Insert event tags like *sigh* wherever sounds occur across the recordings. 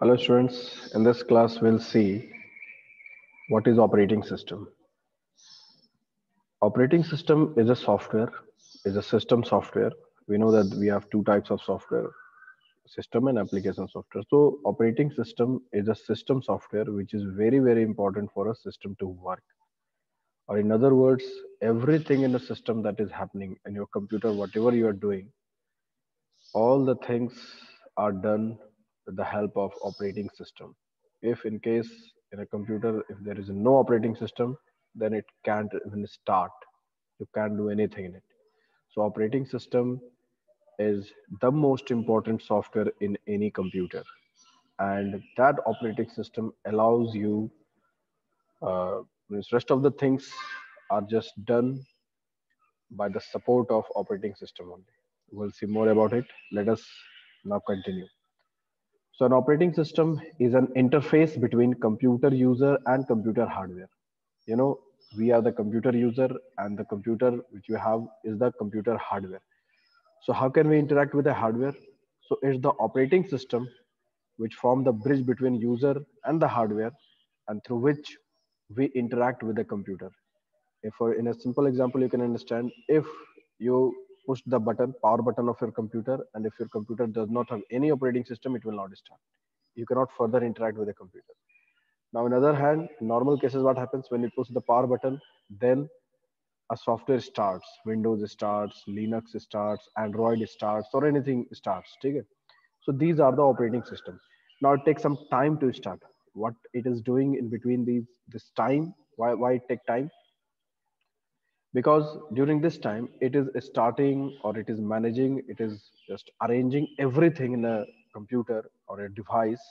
Hello students, in this class we'll see what is operating system. Operating system is a software, is a system software. We know that we have two types of software, system and application software. So operating system is a system software which is very, very important for a system to work. Or in other words, everything in the system that is happening in your computer, whatever you are doing, all the things are done the help of operating system. If in case in a computer, if there is no operating system, then it can't even start. You can't do anything in it. So operating system is the most important software in any computer. And that operating system allows you, uh, rest of the things are just done by the support of operating system only. We'll see more about it. Let us now continue. So an operating system is an interface between computer user and computer hardware. You know, we are the computer user and the computer which you have is the computer hardware. So how can we interact with the hardware? So it's the operating system which form the bridge between user and the hardware and through which we interact with the computer. If for in a simple example, you can understand if you push the button, power button of your computer. And if your computer does not have any operating system, it will not start. You cannot further interact with the computer. Now, in other hand, in normal cases, what happens when you push the power button, then a software starts, Windows starts, Linux starts, Android starts, or anything starts. Okay? So these are the operating systems. Now it takes some time to start. What it is doing in between these this time, why, why it take time? Because during this time it is starting or it is managing it is just arranging everything in a computer or a device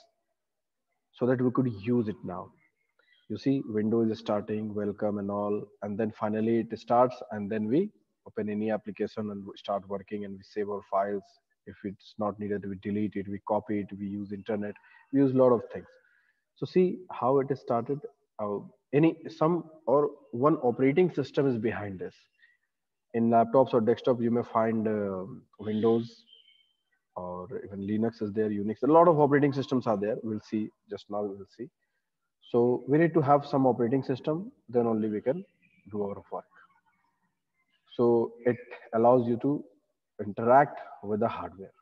so that we could use it now. You see windows is starting welcome and all and then finally it starts and then we open any application and start working and we save our files. If it's not needed we delete it we copy it we use internet we use a lot of things. So see how it is started. Uh, any some or one operating system is behind this. In laptops or desktop you may find uh, windows or even linux is there unix. A lot of operating systems are there. We'll see. Just now we'll see. So we need to have some operating system. Then only we can do our work. So it allows you to interact with the hardware.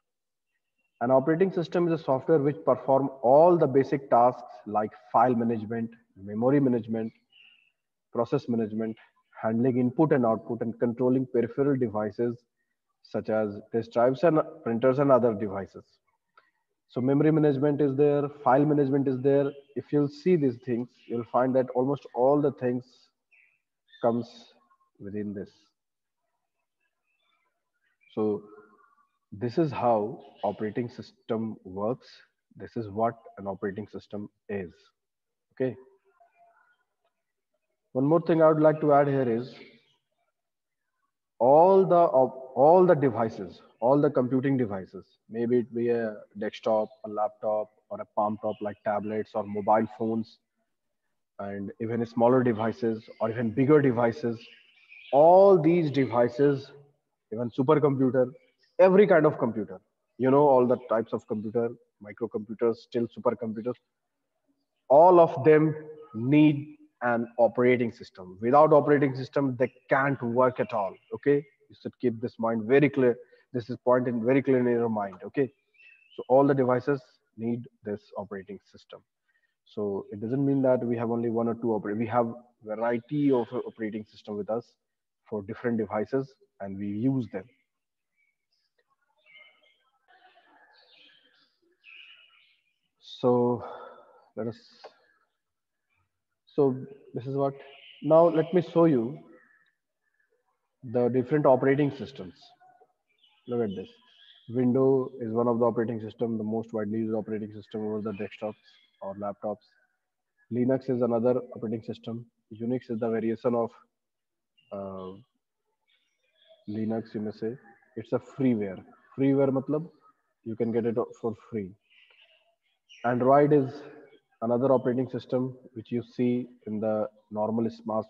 An operating system is a software which perform all the basic tasks like file management memory management, process management, handling input and output, and controlling peripheral devices such as disk drives and printers and other devices. So memory management is there, file management is there. If you'll see these things, you'll find that almost all the things comes within this. So this is how operating system works. This is what an operating system is. Okay. One more thing I would like to add here is all the all the devices, all the computing devices, maybe it be a desktop, a laptop, or a palm top like tablets or mobile phones, and even smaller devices or even bigger devices. All these devices, even supercomputer, every kind of computer, you know, all the types of computer, microcomputers, still supercomputers, all of them need an operating system. Without operating system, they can't work at all. Okay, you should keep this mind very clear. This is pointed very clear in your mind. Okay, so all the devices need this operating system. So it doesn't mean that we have only one or two operate. We have variety of operating system with us for different devices, and we use them. So let us so this is what, now let me show you the different operating systems. Look at this. Window is one of the operating system, the most widely used operating system over the desktops or laptops. Linux is another operating system. Unix is the variation of uh, Linux, you may say. It's a freeware. Freeware matlab, you can get it for free. Android is another operating system which you see in the normal smart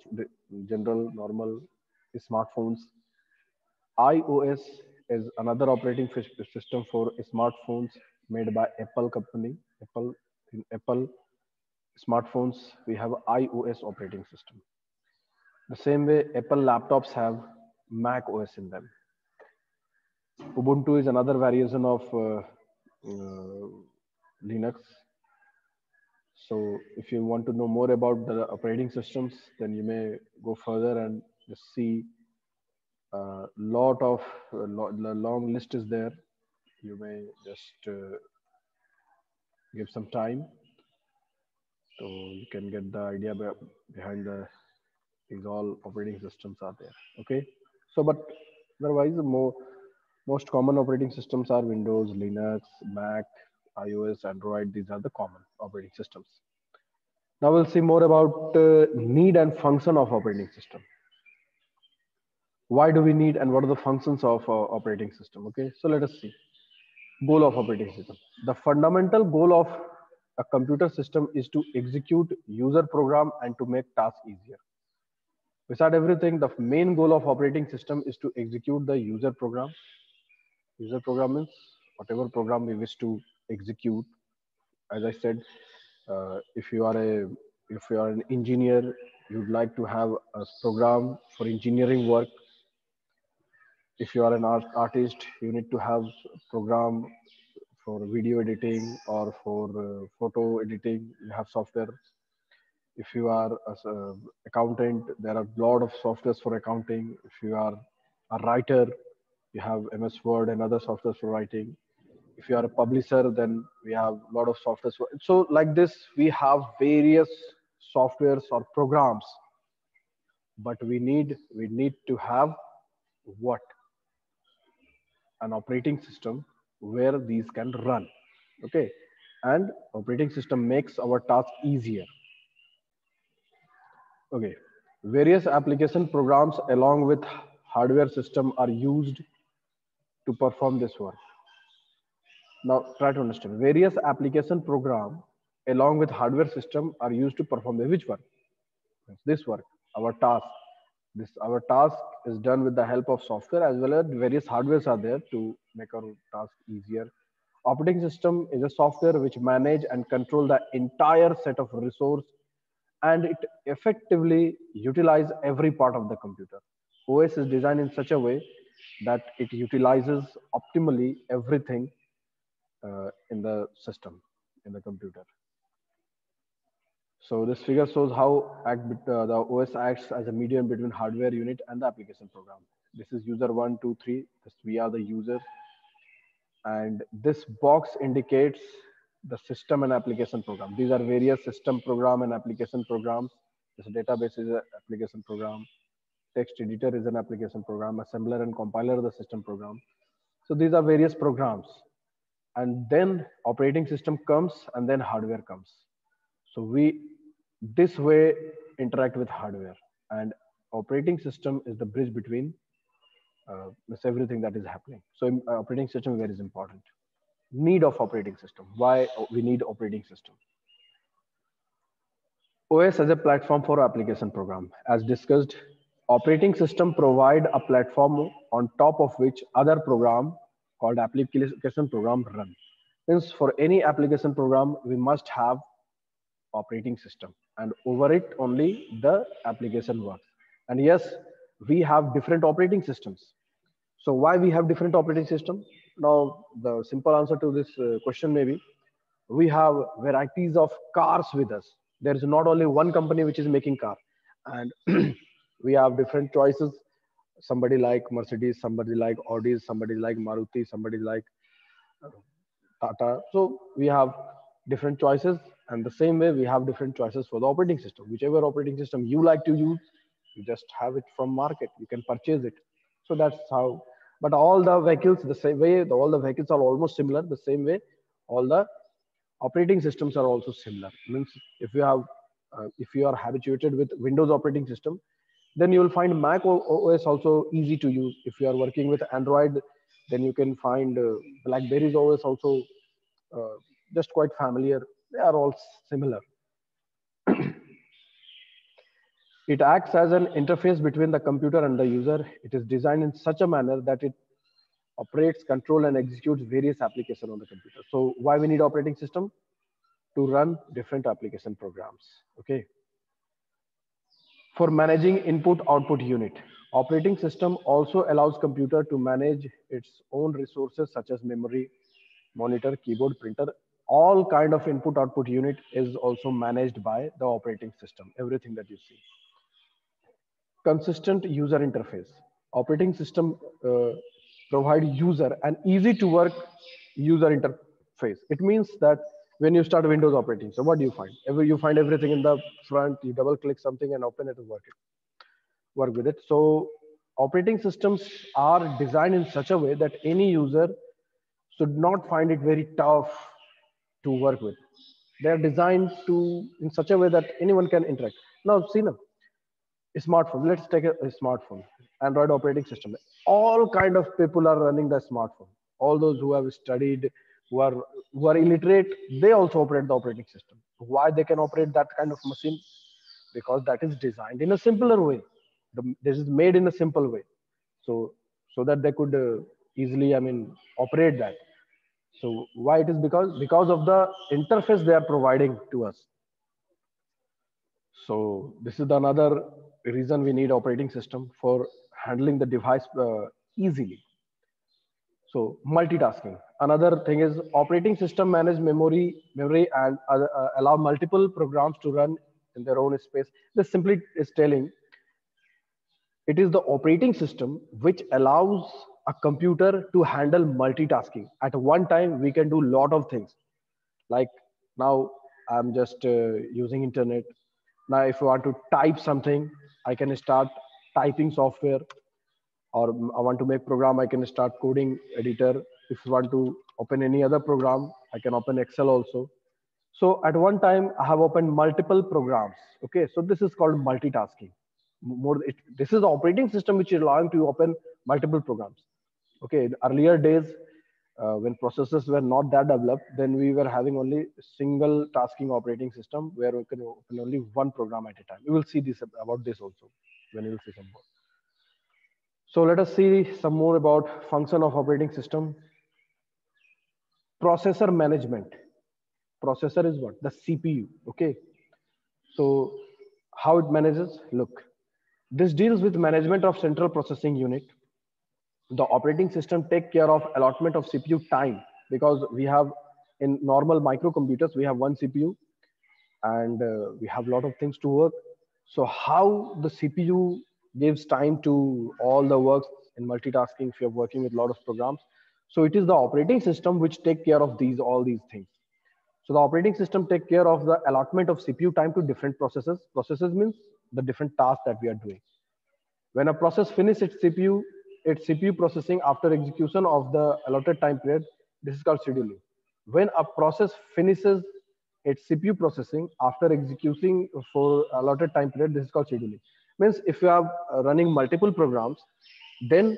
general normal smartphones ios is another operating system for smartphones made by Apple company. Apple in Apple smartphones, we have iOS operating system. The same way Apple laptops have Mac OS in them. Ubuntu is another variation of uh, uh, Linux. So if you want to know more about the operating systems, then you may go further and just see a uh, lot of uh, lo the long list is there. You may just uh, give some time so you can get the idea behind the these all operating systems are there. Okay, so but otherwise the more most common operating systems are Windows, Linux, Mac, iOS, Android. These are the common operating systems. Now we'll see more about uh, need and function of operating system. Why do we need and what are the functions of uh, operating system? Okay, so let us see. Goal of operating system. The fundamental goal of a computer system is to execute user program and to make tasks easier. Beside everything, the main goal of operating system is to execute the user program user program means whatever program we wish to execute. As i said uh, if you are a if you are an engineer you'd like to have a program for engineering work. If you are an art, artist you need to have a program for video editing or for uh, photo editing. You have software. If you are an accountant there are a lot of softwares for accounting. If you are a writer you have ms word and other softwares for writing if you are a publisher then we have a lot of softwares for, so like this we have various softwares or programs but we need we need to have what? An operating system where these can run okay? And operating system makes our task easier okay? Various application programs along with hardware system are used to perform this work. Now try to understand various application program along with hardware system are used to perform the which work? This work, our task. This our task is done with the help of software as well as various hardwares are there to make our task easier. Operating system is a software which manage and control the entire set of resource and it effectively utilize every part of the computer. OS is designed in such a way that it utilizes optimally everything in the system, in the computer. So this figure shows how act, uh, the OS acts as a medium between hardware unit and the application program. This is user one, two, three. This, we are the user. And this box indicates the system and application program. These are various system program and application programs. This database is an application program text editor is an application program, assembler and compiler the system program. So these are various programs. And then operating system comes and then hardware comes. So we, this way, interact with hardware. And operating system is the bridge between uh, everything that is happening. So uh, operating system is very important. Need of operating system. Why we need operating system. OS as a platform for application program. As discussed, operating system provide a platform on top of which other program called application program run. Since for any application program, we must have operating system and over it only the application works. And yes, we have different operating systems. So why we have different operating system? Now, the simple answer to this uh, question may be, we have varieties of cars with us. There is not only one company which is making car. And *clears throat* we have different choices somebody like mercedes somebody like audi somebody like maruti somebody like tata. So we have different choices and the same way we have different choices for the operating system. Whichever operating system you like to use you just have it from market. You can purchase it. So that's how. But all the vehicles the same way all the vehicles are almost similar the same way all the operating systems are also similar. Means if you have uh, if you are habituated with windows operating system then you will find mac os also easy to use if you are working with android then you can find uh, blackberries os also uh, just quite familiar they are all similar *clears throat* it acts as an interface between the computer and the user it is designed in such a manner that it operates, control, and executes various applications on the computer. So why we need operating system? To run different application programs, okay? For managing input output unit, operating system also allows computer to manage its own resources such as memory, monitor, keyboard, printer. All kind of input output unit is also managed by the operating system, everything that you see. Consistent user interface. Operating system uh, provide user an easy to work user interface. It means that when you start Windows operating, so what do you find? You find everything in the front, you double click something and open it and work it, work with it. So operating systems are designed in such a way that any user should not find it very tough to work with. They are designed to in such a way that anyone can interact. Now, see now, a smartphone. Let's take a, a smartphone, Android operating system. All kind of people are running the smartphone. All those who have studied, who are who are illiterate, they also operate the operating system. Why they can operate that kind of machine? Because that is designed in a simpler way. The, this is made in a simple way, so so that they could uh, easily, I mean, operate that. So why it is because because of the interface they are providing to us. So this is another reason we need operating system for handling the device uh, easily. So multitasking. Another thing is operating system manage memory, memory and uh, allow multiple programs to run in their own space. This simply is telling it is the operating system which allows a computer to handle multitasking. At one time, we can do a lot of things. Like now, I'm just uh, using internet. Now, if you want to type something, I can start typing software or I want to make program, I can start coding editor. If you want to open any other program, I can open Excel also. So at one time, I have opened multiple programs. Okay, so this is called multitasking. More, it, this is the operating system which is allowing to open multiple programs. Okay, in earlier days, uh, when processors were not that developed, then we were having only single tasking operating system where we can open only one program at a time. We will see this about this also when we will see some more. So let us see some more about function of operating system. Processor management. Processor is what? The CPU, okay? So how it manages? Look, this deals with management of central processing unit the operating system take care of allotment of CPU time because we have in normal microcomputers, we have one CPU and uh, we have a lot of things to work. So how the CPU gives time to all the works in multitasking if you're working with a lot of programs. So it is the operating system which take care of these all these things. So the operating system take care of the allotment of CPU time to different processes. Processes means the different tasks that we are doing. When a process finishes its CPU, its CPU processing after execution of the allotted time period. This is called scheduling. When a process finishes its CPU processing after executing for allotted time period, this is called scheduling. Means if you are running multiple programs, then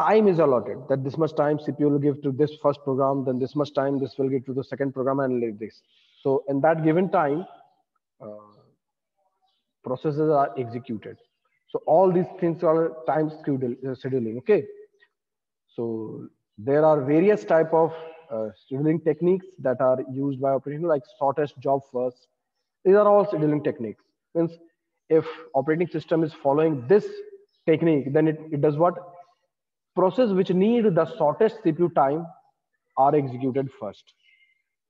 time is allotted that this much time CPU will give to this first program, then this much time this will give to the second program and like this. So in that given time, uh, processes are executed. So all these things are time uh, scheduling. Okay. So there are various type of uh, scheduling techniques that are used by operating like shortest job first. These are all scheduling techniques. Means if operating system is following this technique, then it, it does what? Process which need the shortest CPU time are executed first.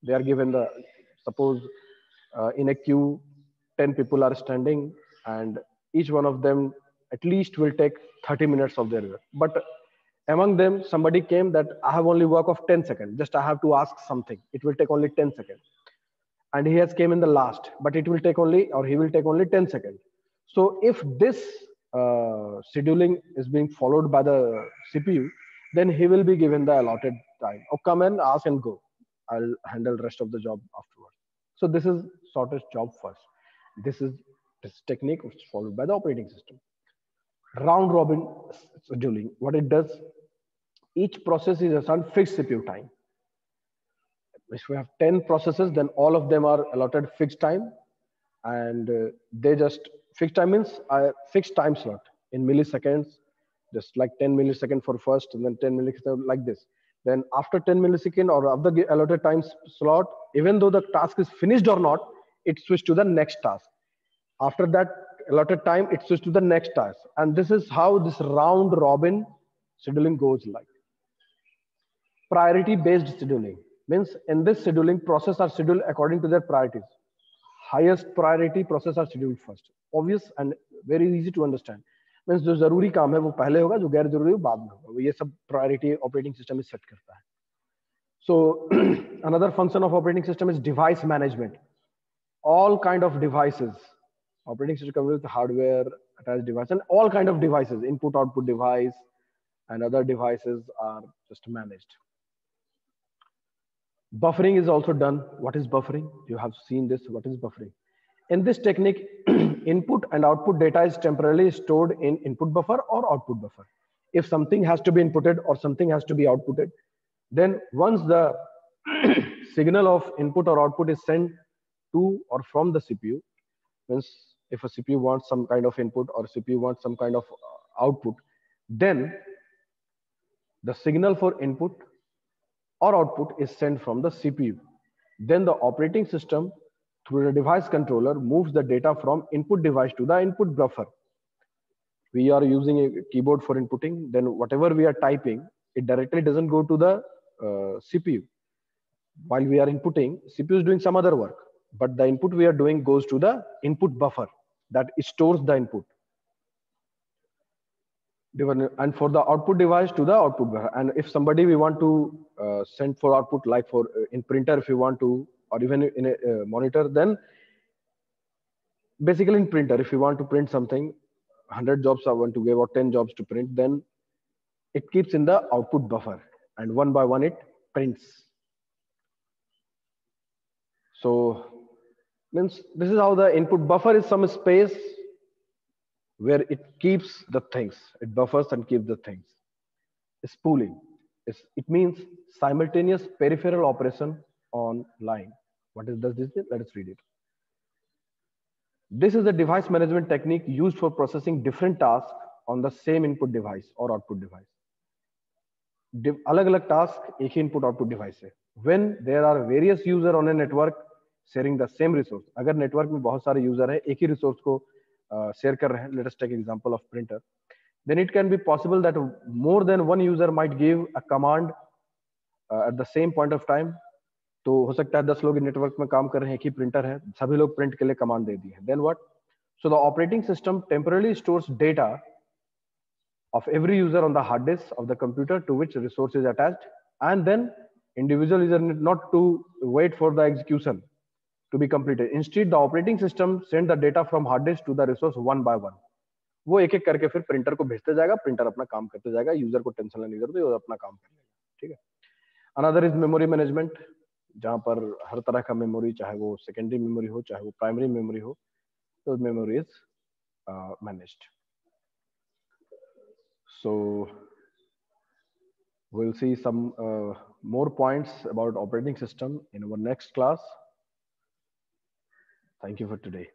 They are given the, suppose uh, in a queue, 10 people are standing and each one of them at least will take 30 minutes of their work. But among them somebody came that i have only work of 10 seconds just i have to ask something. It will take only 10 seconds. And he has came in the last but it will take only or he will take only 10 seconds. So if this uh, scheduling is being followed by the cpu then he will be given the allotted time. Oh, come and ask and go. I'll handle rest of the job afterwards. So this is shortest job first. This is this technique which is followed by the operating system. Round robin scheduling, what it does, each process is assigned fixed CPU time. If we have 10 processes, then all of them are allotted fixed time and uh, they just fixed time means a fixed time slot. In milliseconds just like 10 millisecond for first and then 10 millisecond like this. Then after 10 millisecond or of the allotted time slot even though the task is finished or not it switches to the next task. After that allotted time it switches to the next task. And this is how this round robin scheduling goes like. Priority based scheduling means in this scheduling process are scheduled according to their priorities highest priority process are scheduled first obvious and very easy to understand means जो जरूरी काम है वो पहले होगा जो गैर जरूरी बाद में होगा ये सब प्रायोरिटी ऑपरेटिंग सिस्टम में सेट करता है so another function of operating system is device management all kind of devices operating system comes with hardware attached device and all kind of devices input output device and other devices are just managed buffering is also done. What is buffering? You have seen this. What is buffering? In this technique *clears throat* input and output data is temporarily stored in input buffer or output buffer. If something has to be inputted or something has to be outputted, then once the *clears throat* signal of input or output is sent to or from the CPU, means if a CPU wants some kind of input or CPU wants some kind of uh, output, then the signal for input or output is sent from the CPU. Then the operating system through the device controller moves the data from input device to the input buffer. We are using a keyboard for inputting, then whatever we are typing, it directly doesn't go to the uh, CPU. While we are inputting, CPU is doing some other work, but the input we are doing goes to the input buffer that stores the input. And for the output device to the output. And if somebody we want to uh, send for output, like for uh, in printer, if you want to or even in a uh, monitor, then basically in printer, if you want to print something, 100 jobs I want to give or 10 jobs to print, then it keeps in the output buffer and one by one it prints. So means this is how the input buffer is some space where it keeps the things. It buffers and keeps the things. Spooling. it means simultaneous peripheral operation on line. What is, does this mean? Let us read it. This is a device management technique used for processing different tasks on the same input device or output device. अलग अलग task एक ही input output device है when there are various user on a network sharing the same resource अगर network में बहुत सारे user है एक ही रिसोर्स को शेयर uh, कर रहे हैं let us take example of printer then it can be possible that more than one user might give a command uh, at the same point of time तो हो सकता है दस लोग नेटवर्क में काम कर रहे हैं एक ही प्रिंटर है सभी लोग प्रिंट के लिए कमांड दे दिए then what so the operating system temporarily stores data of every user on the hard disk of the computer to which resource is attached and then individual user need not to wait for the execution To be completed instead the operating system send the data from hard disk to the resource one by one वो एक एक करके फिर printer को भेजते जाएगा printer अपना काम करते जाएगा यूज़र को टेंशन लेने ज़रूरत है अपना काम कर लेगा ठीक है अनदर इज़ मेमोरी मैनेजमेंट जहाँ पर हर तरह का मेमोरी चाहे वो सेकेंडरी मेमोरी हो चाहे वो प्राइमरी मेमोरी हो तो memory is managed so we'll see some uh, more points about operating system in our next class thank you for today